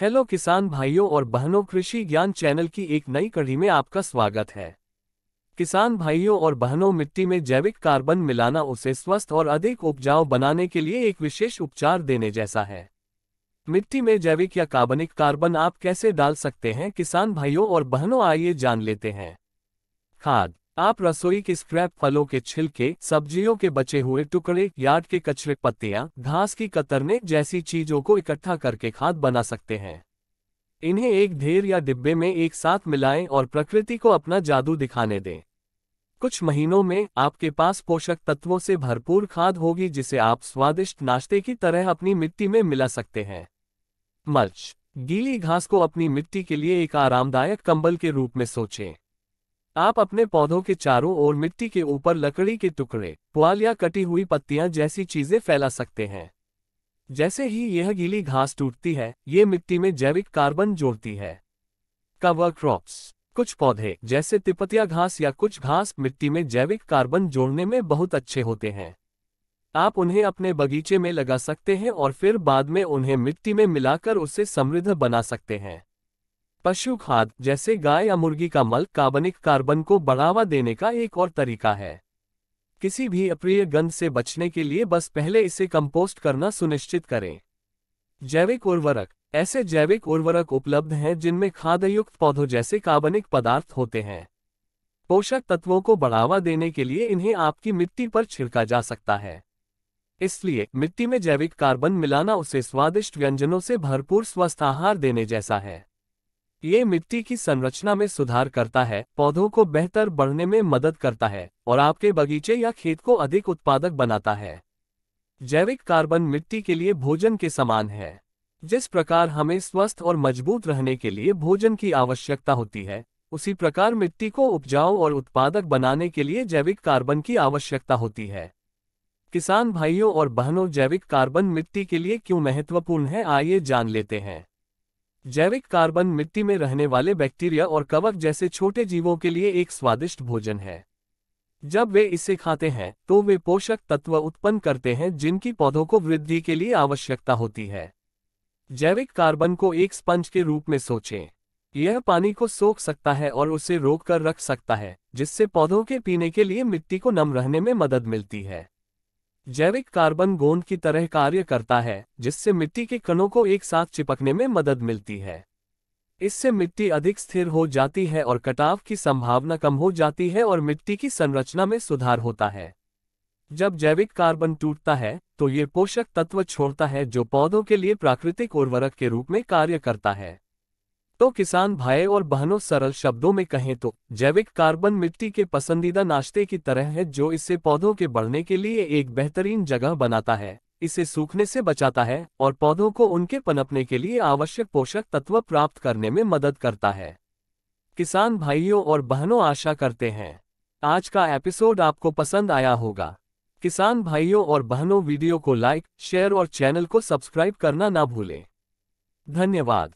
Hello किसान भाइयों और बहनों, कृषि ज्ञान चैनल की एक नई कड़ी में आपका स्वागत है। किसान भाइयों और बहनों, मिट्टी में जैविक कार्बन मिलाना उसे स्वस्थ और अधिक उपजाऊ बनाने के लिए एक विशेष उपचार देने जैसा है। मिट्टी में जैविक या कार्बनिक कार्बन आप कैसे डाल सकते हैं? किसान भाइयों और बहनों, आइए जान लेते हैं। खाद आप रसोई के स्क्रैप फलों के छिलके, सब्जियों के बचे हुए टुकड़े, यार्ड के कचरे पत्तियाँ, घास की कतरने जैसी चीज़ों को इकट्ठा करके खाद बना सकते हैं। इन्हें एक ढेर या डिब्बे में एक साथ मिलाएँ और प्रकृति को अपना जादू दिखाने दें। कुछ महीनों में आपके पास पोषक तत्वों से भरपूर खाद होगी जिसे आप स्वादिष्ट नाश्ते की तरह अपनी मिट्टी में मिला सकते हैं। मल्च। गीली घास को अपनी मिट्टी के लिए एक आरामदायक कंबल के रूप में सोचें। आप अपने पौधों के चारों ओर मिट्टी के ऊपर लकड़ी के टुकड़े, पुआल या कटी हुई पत्तियाँ जैसी चीज़ें फैला सकते हैं। जैसे ही यह गीली घास टूटती है, ये मिट्टी में जैविक कार्बन जोड़ती है। Cover crops. कुछ पौधे, जैसे तिपतिया घास या कुछ घास, मिट्टी में जैविक कार्बन जोड़ने में बहुत अच्छे होते हैं। आप उन्हें अपने बगीचे में लगा सकते हैं और फिर बाद में उन्हें मिट्टी में मिलाकर उसे समृद्ध बना सकते हैं। पशु खाद जैसे गाय या मुर्गी का मल कार्बनिक कार्बन को बढ़ावा देने का एक और तरीका है। किसी भी अप्रिय गंध से बचने के लिए बस पहले इसे कंपोस्ट करना सुनिश्चित करें। जैविक उर्वरक, ऐसे जैविक उर्वरक उपलब्ध हैं जिनमें खादयुक्त पौधों जैसे कार्बनिक पदार्थ होते हैं। पोषक तत्वों को बढ़ावा देने के लिए इन्हें आपकी मिट्टी पर छिड़का जा सकता है। इसलिए मिट्टी में जैविक कार्बन मिलाना उसे स्वादिष्ट व्यंजनों से भरपूर स्वस्थ आहार देने जैसा है। ये मिट्टी की संरचना में सुधार करता है, पौधों को बेहतर बढ़ने में मदद करता है, और आपके बगीचे या खेत को अधिक उत्पादक बनाता है। जैविक कार्बन मिट्टी के लिए भोजन के समान है। जिस प्रकार हमें स्वस्थ और मज़बूत रहने के लिए भोजन की आवश्यकता होती है, उसी प्रकार मिट्टी को उपजाऊ और उत्पादक बनाने के लिए जैविक कार्बन की आवश्यकता होती है। किसान भाइयों और बहनों, जैविक कार्बन मिट्टी के लिए क्यों महत्वपूर्ण है, आइए जान लेते हैं। जैविक कार्बन मिट्टी में रहने वाले बैक्टीरिया और कवक जैसे छोटे जीवों के लिए एक स्वादिष्ट भोजन है। जब वे इसे खाते हैं तो वे पोषक तत्व उत्पन्न करते हैं जिनकी पौधों को वृद्धि के लिए आवश्यकता होती है। जैविक कार्बन को एक स्पंज के रूप में सोचें। यह पानी को सोख सकता है और उसे रोक कर रख सकता है, जिससे पौधों के पीने के लिए मिट्टी को नम रहने में मदद मिलती है। जैविक कार्बन गोंद की तरह कार्य करता है, जिससे मिट्टी के कणों को एक साथ चिपकने में मदद मिलती है। इससे मिट्टी अधिक स्थिर हो जाती है और कटाव की संभावना कम हो जाती है और मिट्टी की संरचना में सुधार होता है। जब जैविक कार्बन टूटता है तो ये पोषक तत्व छोड़ता है जो पौधों के लिए प्राकृतिक उर्वरक के रूप में कार्य करता है। तो किसान भाई और बहनों सरल शब्दों में कहें तो जैविक कार्बन मिट्टी के पसंदीदा नाश्ते की तरह है जो इससे पौधों के बढ़ने के लिए एक बेहतरीन जगह बनाता है, इसे सूखने से बचाता है और पौधों को उनके पनपने के लिए आवश्यक पोषक तत्व प्राप्त करने में मदद करता है। किसान भाइयों और बहनों आशा करते हैं। आज का एपिसोड आपको पसंद आया होगा। किसान भाइयों और बहनों वीडियो को लाइक, शेयर और चैनल को सब्सक्राइब करना ना भूलें। धन्यवाद।